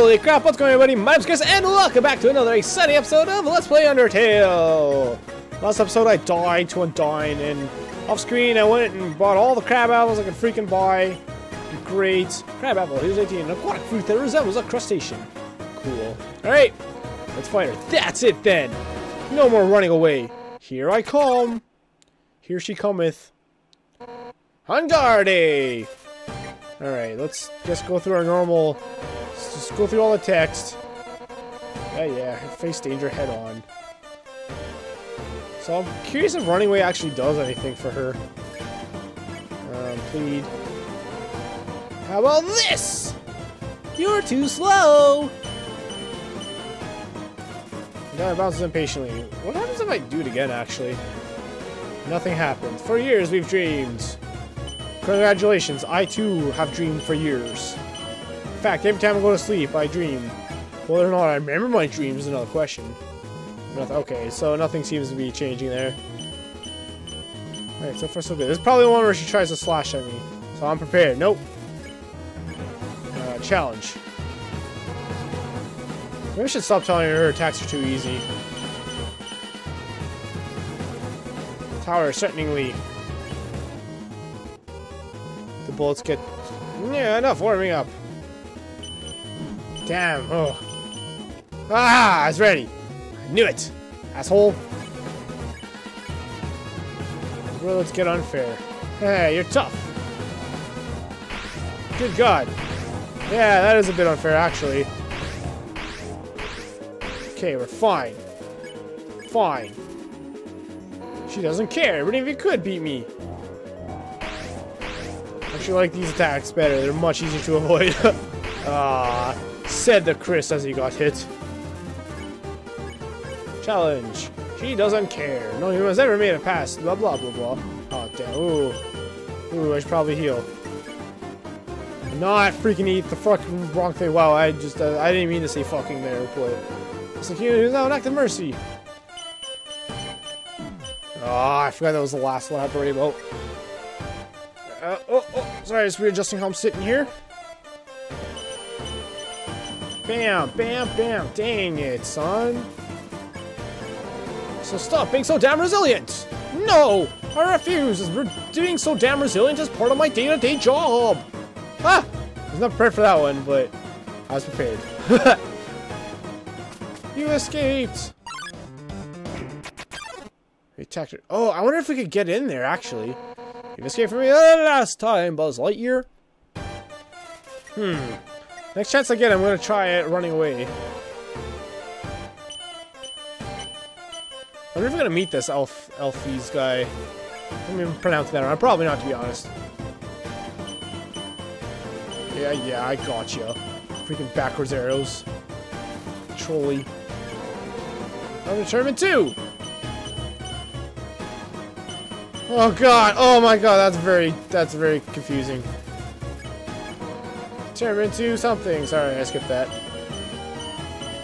Holy crap, what's going on everybody? My name's Chris and welcome back to another exciting episode of Let's Play Undertale! Last episode I died to a Undyne and off screen I went and bought all the crab apples I could freaking buy. Great. Crab apple, here's 18. An aquatic fruit that resembles a crustacean. Cool. Alright, let's fight her. That's it then! No more running away. Here I come. Here she cometh. Hungardy! Alright, let's just go through our normal... Just go through all the text. Yeah, yeah, face danger head on. So I'm curious if running away actually does anything for her. Um, plead. How about this? You're too slow! The guy bounces impatiently. What happens if I do it again, actually? Nothing happens. For years we've dreamed. Congratulations, I too have dreamed for years. In fact, every time I go to sleep, I dream. Whether or not I remember my dreams is another question. Okay, so nothing seems to be changing there. Alright, so far so good. This is probably the one where she tries to slash at me. So I'm prepared. Nope. Uh, challenge. Maybe I should stop telling her her attacks are too easy. Tower, threateningly. The bullets get... Yeah, enough warming up. Damn, oh. Ah, I was ready. I knew it, asshole. Well, let's get unfair. Hey, you're tough. Good God. Yeah, that is a bit unfair, actually. Okay, we're fine. Fine. She doesn't care, but if you could beat me. Actually like these attacks better, they're much easier to avoid. Ah, said the Chris as he got hit. Challenge. She doesn't care. No human has ever made it past. Blah blah blah blah. Oh damn. Ooh. Ooh, I should probably heal. Not freaking eat the fucking wrong thing. Wow, I just uh, I didn't mean to say fucking there, but it's like here's now an act of mercy. Oh, I forgot that was the last one I had to worry about. Uh, oh, oh, sorry, just readjusting how I'm sitting here. Bam, bam, bam. Dang it, son. So stop being so damn resilient. No, I refuse. We're doing so damn resilient is part of my day-to-day -day job. Ah, I was not prepared for that one, but I was prepared. you escaped. We attacked her. Oh, I wonder if we could get in there, actually. You escaped from me last time, Buzz Lightyear. Hmm. Next chance I get, I'm gonna try it running away. I'm gonna meet this Elf Elfies guy. Let me pronounce that. I'm probably not, to be honest. Yeah, yeah, I got you. Freaking backwards arrows. Trolley. I'm determined too. Oh god! Oh my god! That's very that's very confusing. Turn into something. Sorry, I skipped that.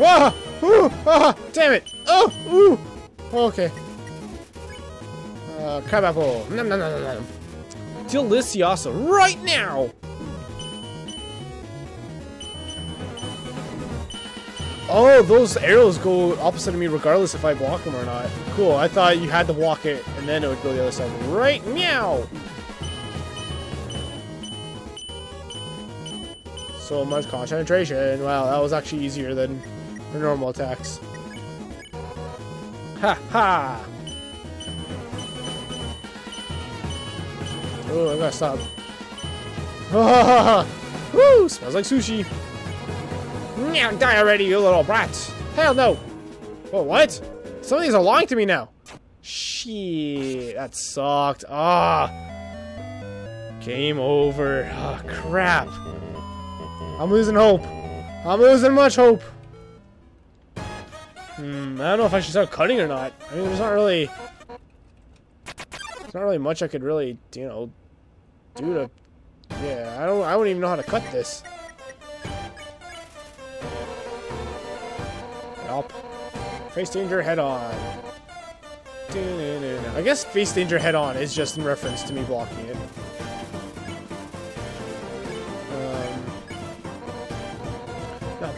Ah! Ooh! Ah! Damn it! Oh! Ooh! Okay. Uh, crab apple. Nom nom nom nom nom. Deliciosa right now! Oh, those arrows go opposite of me regardless if I block them or not. Cool, I thought you had to block it and then it would go the other side. Right meow! So much concentration. Wow, that was actually easier than her normal attacks. Ha ha! Oh, I gotta stop. Woo! Smells like sushi. Now die already, you little brat! Hell no! Oh, what? Some of these are lying to me now. Shit, that sucked. Ah. Game over. Ah, oh, crap. I'm losing hope. I'm losing much hope. Hmm, I don't know if I should start cutting or not. I mean, there's not really... There's not really much I could really, you know, do to... Yeah, I don't... I wouldn't even know how to cut this. Up. Face danger head on. I guess face danger head on is just in reference to me blocking it.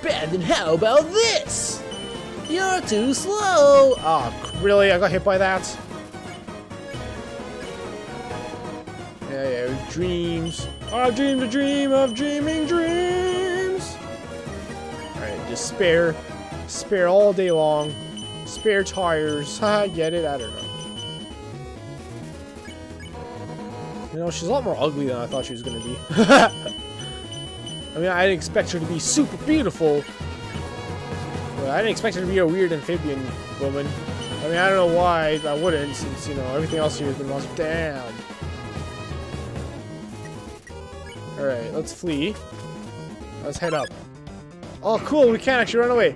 Then how about this? You're too slow! Oh, really? I got hit by that? Yeah, yeah, dreams. I dreamed a dream of dreaming dreams. Alright, just spare. Spare all day long. Spare tires. I get it? I don't know. You know, she's a lot more ugly than I thought she was gonna be. I mean, I didn't expect her to be super beautiful. But I didn't expect her to be a weird amphibian woman. I mean, I don't know why I wouldn't, since, you know, everything else here has been awesome. Damn. Alright, let's flee. Let's head up. Oh, cool, we can actually run away.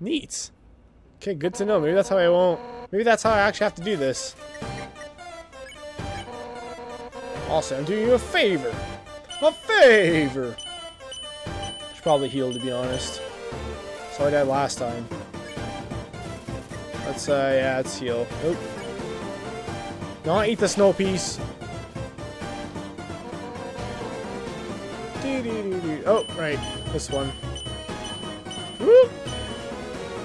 Neat. Okay, good to know. Maybe that's how I won't... Maybe that's how I actually have to do this. Also, I'm doing you a favor. A favor! Should probably heal, to be honest. So I died last time. Let's, uh, yeah, let's heal. Nope. Don't eat the snow piece. Oh, right. This one. Whoop!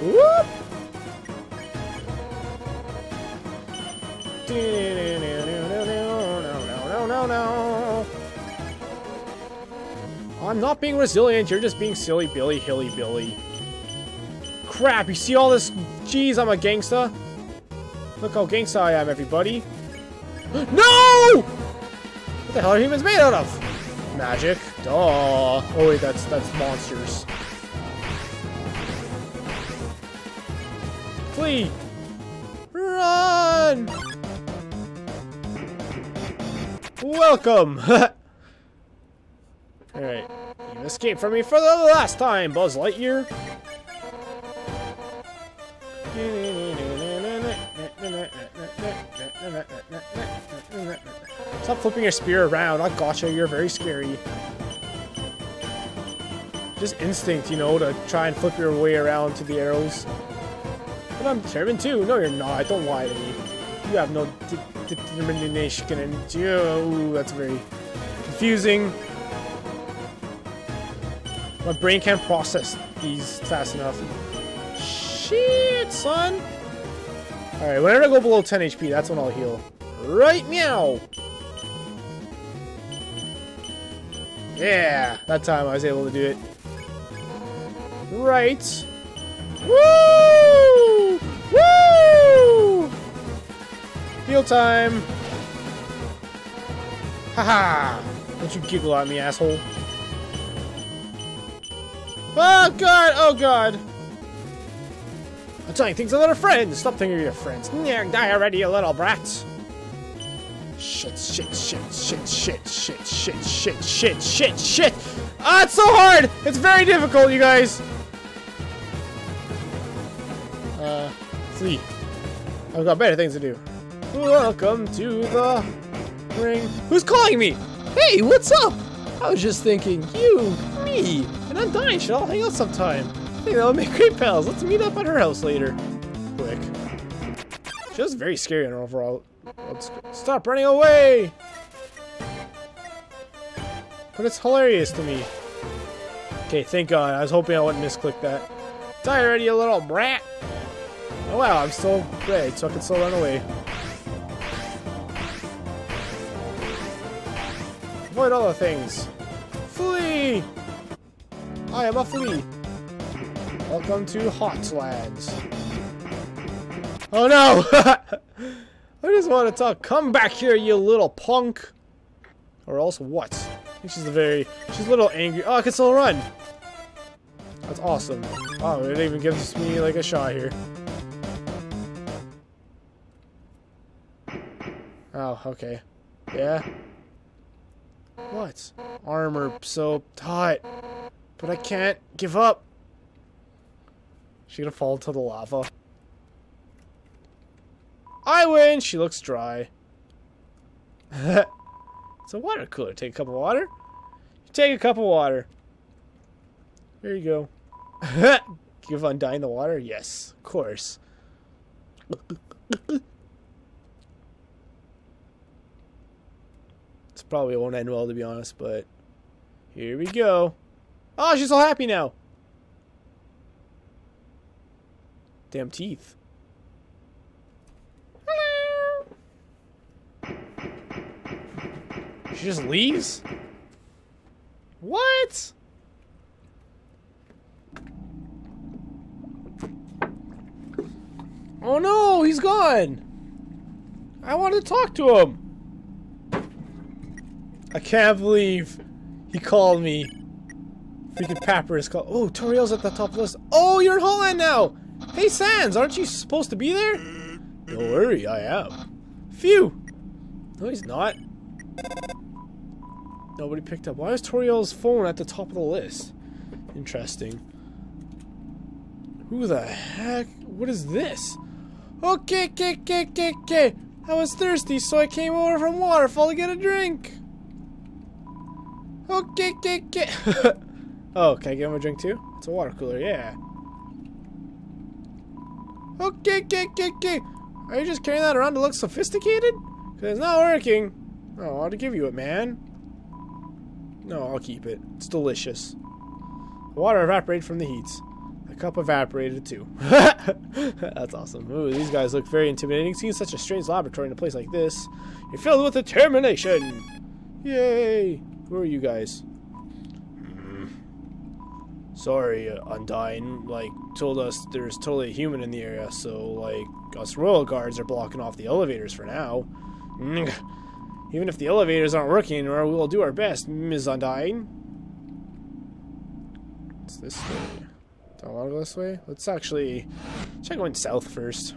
Whoop! I'm not being resilient, you're just being silly Billy Hilly Billy. Crap, you see all this? Jeez, I'm a gangsta. Look how gangsta I am, everybody. no! What the hell are humans made out of? Magic. Duh. Oh wait, that's that's monsters. Flee! Run! Welcome! Alright. You escaped from me for the last time, Buzz Lightyear! Stop flipping your spear around. I gotcha, you're very scary. Just instinct, you know, to try and flip your way around to the arrows. But I'm determined too. No, you're not. Don't lie to me. You have no determination in you. Ooh, that's very confusing. My brain can't process these fast enough. Shit, son. Alright, whenever I go below 10 HP, that's when I'll heal. Right, meow. Yeah, that time I was able to do it. Right. Woo! Woo! Heal time. Haha! Don't you giggle at me, asshole. Oh god! Oh god! I'm telling things about our friends. Stop thinking of your friends. Die already, you little brats. Shit, shit, shit, shit, shit, shit, shit, shit, shit, shit, shit. Ah, it's so hard! It's very difficult, you guys. Uh, flee. I've got better things to do. Welcome to the ring. Who's calling me? Hey, what's up? I was just thinking, you, Me and Undyne should all hang out sometime. I think that would make great pals. Let's meet up at her house later. Quick. She was very scary in her overall. Let's stop running away! But it's hilarious to me. Okay, thank God. I was hoping I wouldn't misclick that. Die already, you little brat! Oh wow, I'm still red, so I can still run away. Avoid all the things. I am a flea. Welcome to Hotlands. Oh no! I just want to talk. Come back here, you little punk! Or else what? She's a very... She's a little angry. Oh, I can still run! That's awesome. Oh, it even gives me, like, a shot here. Oh, okay. Yeah? What? Armor so hot. But I can't give up. She gonna fall into the lava. I win! She looks dry. it's a water cooler. Take a cup of water. You take a cup of water. There you go. Give Undyne the water? Yes, of course. This probably won't end well, to be honest, but Here we go. Oh, she's so happy now. Damn teeth. Hello. She just leaves? What? Oh no, he's gone. I want to talk to him. I can't believe he called me. Freaking Papper is called. Oh, Toriel's at the top of the list. Oh, you're in Hotland now. Hey, Sans, aren't you supposed to be there? Don't worry, I am. Phew. No, he's not. Nobody picked up. Why is Toriel's phone at the top of the list? Interesting. Who the heck? What is this? Okay, okay, okay, okay, okay. I was thirsty, so I came over from Waterfall to get a drink. Okay, okay, okay. oh, can I give him a drink too? It's a water cooler, yeah. Okay, okay, okay, okay. Are you just carrying that around to look sophisticated? Because it's not working. Oh, I'll give you it, man. No, I'll keep it. It's delicious. The water evaporated from the heats. The cup evaporated too. That's awesome. Ooh, these guys look very intimidating. Seeing such a strange laboratory in a place like this, you're filled with determination. Yay! Who are you guys? Sorry, uh, Undyne. Like, told us there's totally a human in the area, so, like, us royal guards are blocking off the elevators for now. Mm. Even if the elevators aren't working, or we'll do our best, Ms. Undyne. It's this way. Don't want to go this way? Let's actually check going south first.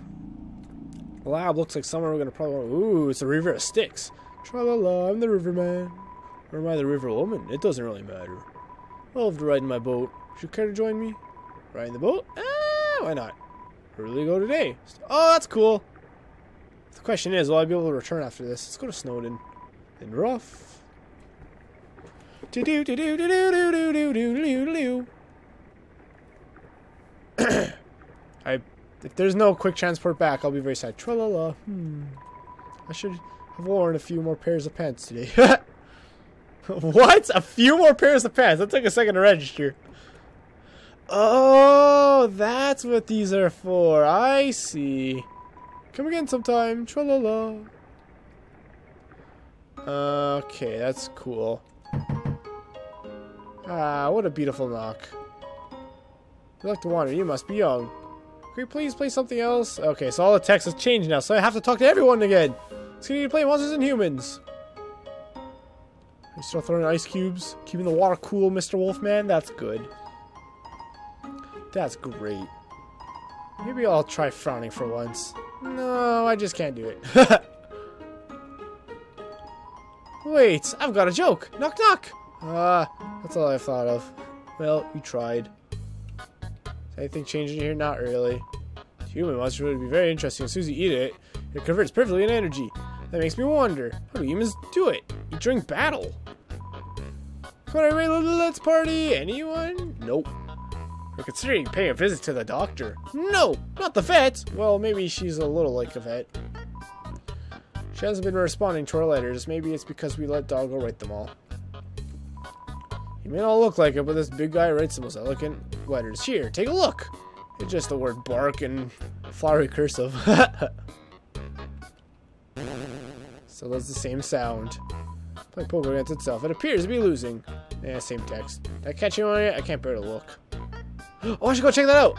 The lab looks like somewhere we're gonna probably want Ooh, it's the River of Styx. Tra la la, I'm the riverman. Or am I the river woman? It doesn't really matter. I'll have to ride in my boat. Would you care to join me? Ride in the boat? Ah, why not? We go today? Oh, that's cool. The question is, will I be able to return after this? Let's go to Snowdin. In rough. Do do do do do do do do do do do do. I, if there's no quick transport back, I'll be very sad. Hmm. I should have worn a few more pairs of pants today. what? A few more pairs of pants? That took a second to register. Oh, that's what these are for. I see. Come again sometime. Tralala. Okay, that's cool. Ah, what a beautiful knock. You like to wander, you must be young. Can you please play something else? Okay, so all the text has changed now, so I have to talk to everyone again. So you need to play Monsters and Humans. You start throwing ice cubes, keeping the water cool, Mr. Wolfman. That's good. That's great. Maybe I'll try frowning for once. No, I just can't do it. Wait, I've got a joke. Knock knock. Ah, uh, that's all I've thought of. Well, you tried. Is anything changing here? Not really. Human monster would be very interesting. As soon as you eat it, it converts perfectly into energy. That makes me wonder, how do humans do it? Eat during battle. Come on, everybody, let's party. Anyone? Nope. We're considering paying a visit to the doctor. No, not the vet. Well, maybe she's a little like a vet. She hasn't been responding to our letters. Maybe it's because we let Doggo write them all. He may not look like it, but this big guy writes the most elegant letters. Here, take a look. It's just the word bark and flowery cursive. so that's the same sound. Play poker against itself. It appears to be losing. Yeah, same text. Did I catch you on it? I can't bear to look. Oh, I should go check that out.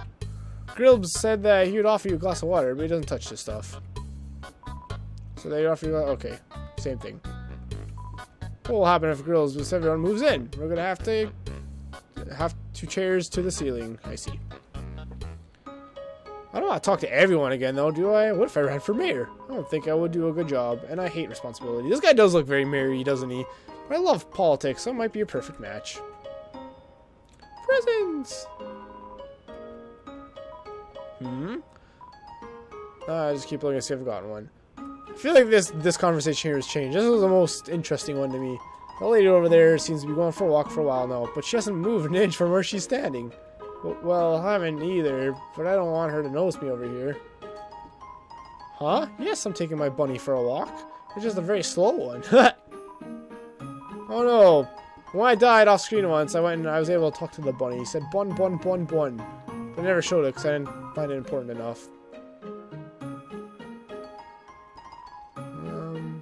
Grillbs said that he would offer you a glass of water, but he doesn't touch this stuff. So they offer you, okay, same thing. What will happen if Grills, if everyone moves in? We're gonna have to have two chairs to the ceiling. I see. I don't want to talk to everyone again, though, do I? What if I ran for mayor? I don't think I would do a good job, and I hate responsibility. This guy does look very merry, doesn't he? But I love politics, so it might be a perfect match. Presents! Hmm? Uh, I just keep looking to see if I've gotten one. I feel like this this conversation here has changed. This is the most interesting one to me. The lady over there seems to be going for a walk for a while now, but she hasn't moved an inch from where she's standing. Well, I haven't either, but I don't want her to notice me over here. Huh? Yes, I'm taking my bunny for a walk. It's just a very slow one. oh no. When I died off screen once, I went and I was able to talk to the bunny. He said, bun, bun, bun, bun. But I never showed it because I didn't find it important enough. Um,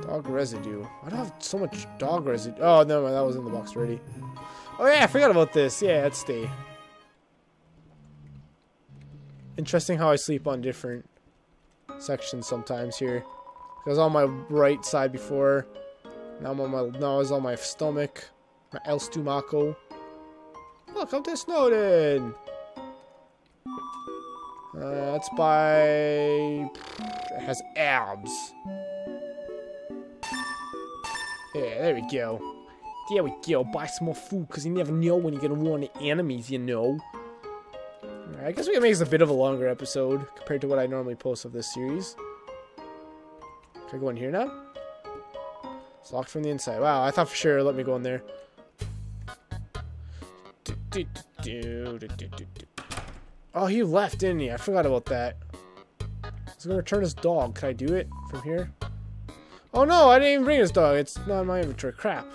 dog residue. I don't have so much dog residue. Oh, no, that was in the box already. Oh, yeah, I forgot about this. Yeah, let's stay. Interesting how I sleep on different sections sometimes here. I was on my right side before. Now I'm on my now I was on my stomach. My El Stomaco. Welcome to Snowdin! Uh, that's by... It has abs. Yeah, there we go. There we go. Buy some more food, because you never know when you're going to into enemies, you know. I guess we can make this a bit of a longer episode compared to what I normally post of this series. Can I go in here now? It's locked from the inside. Wow, I thought for sure let me go in there. Oh, he left, didn't he? I forgot about that. He's gonna return his dog. Can I do it from here? Oh no, I didn't even bring his dog. It's not in my inventory. Crap.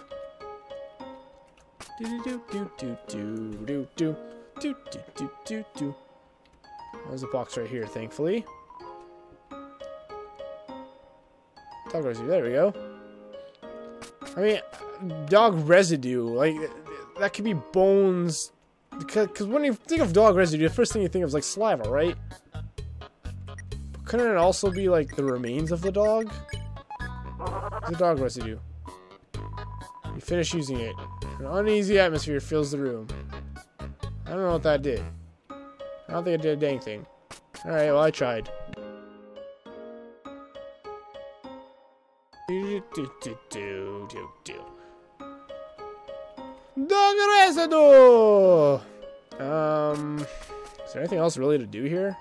Do do do do do do do do do do do do. There's a box right here, thankfully. Dog residue. There we go. I mean, dog residue. Like, that could be bones. Because when you think of dog residue, the first thing you think of is like saliva, right? But couldn't it also be like the remains of the dog? The dog residue. You finish using it. An uneasy atmosphere fills the room. I don't know what that did. I don't think it did a dang thing. Alright, well, I tried. Do, do, do, do, do, do. Dog residue! Um, is there anything else really to do here?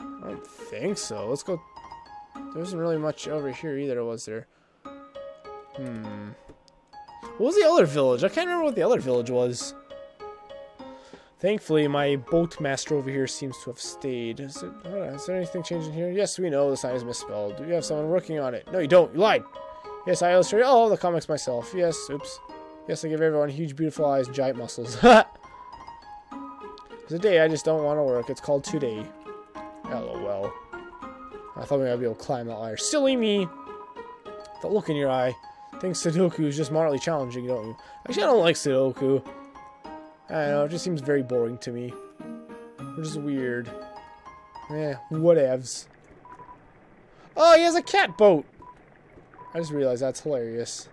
I don't think so. Let's go. There wasn't really much over here either, was there? Hmm. What was the other village? I can't remember what the other village was. Thankfully, my boat master over here seems to have stayed. Is, it, uh, is there anything changing here? Yes, we know the sign is misspelled. Do you have someone working on it? No, you don't. You lied. Yes, I illustrate all the comics myself. Yes, oops. Yes, I give everyone huge, beautiful eyes and giant muscles. There's a day I just don't want to work. It's called today. LOL. I thought maybe I'd be able to climb that ladder. Silly me! The look in your eye. Think Sudoku is just moderately challenging, don't you? Actually, I don't like Sudoku. I don't know, it just seems very boring to me. Which is weird. Eh, whatevs. Oh, he has a cat boat! I just realized that's hilarious.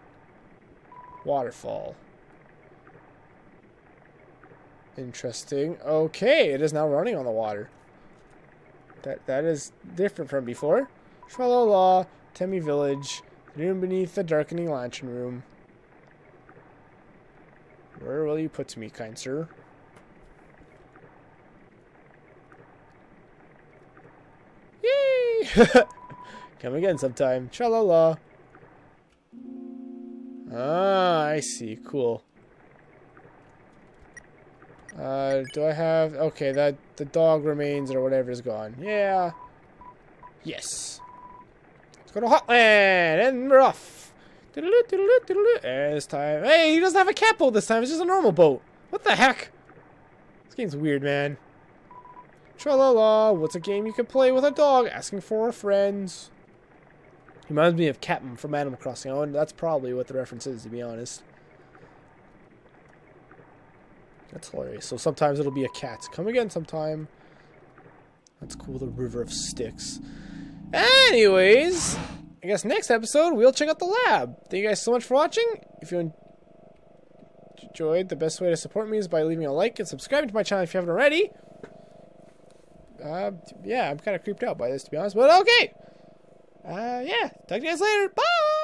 Waterfall. Interesting. Okay, it is now running on the water. That That is different from before. Shalala, Temmie Village, room beneath the darkening lantern room. Where will you put me, kind sir? Yay! Come again sometime. Cha-la-la. Ah, I see. Cool. Uh, do I have... Okay, that the dog remains or whatever is gone. Yeah. Yes. Let's go to Hotland and we're off. And it's time. Hey, he doesn't have a cat boat this time. It's just a normal boat. What the heck? This game's weird, man. Tra-la-la. What's a game you can play with a dog asking for friends? Reminds me of Captain from Animal Crossing. Oh, that's probably what the reference is, to be honest. That's hilarious. So sometimes it'll be a cat. Come again sometime. That's cool, the River of Styx. Anyways, I guess next episode we'll check out the lab. Thank you guys so much for watching. If you enjoyed, the best way to support me is by leaving a like and subscribing to my channel if you haven't already. Uh, yeah, I'm kind of creeped out by this, to be honest, but okay. Uh, yeah, talk to you guys later. Bye!